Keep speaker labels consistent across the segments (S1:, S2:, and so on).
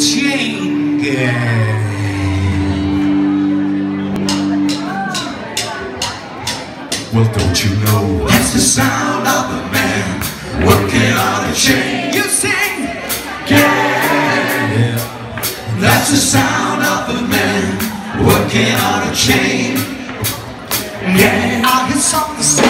S1: Ching. Well, don't you know that's the sound of a man working on a chain? You sing, yeah. That's the sound of a man working on a chain. Yeah, I hear something.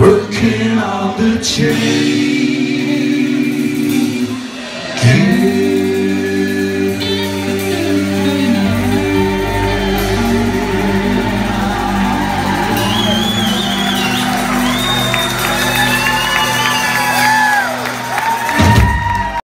S1: working on the chain.